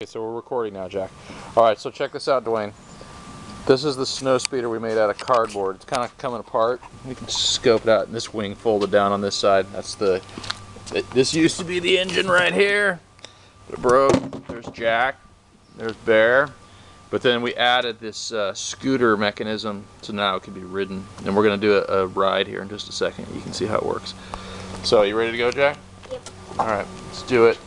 Okay, so we're recording now, Jack. All right, so check this out, Dwayne. This is the snow speeder we made out of cardboard. It's kind of coming apart. We can scope it out. And this wing folded down on this side. That's the. it- This used to be the engine right here. It broke. There's Jack. There's Bear. But then we added this uh, scooter mechanism, so now it can be ridden. And we're gonna do a, a ride here in just a second. You can see how it works. So, you ready to go, Jack? Yep. All right, let's do it.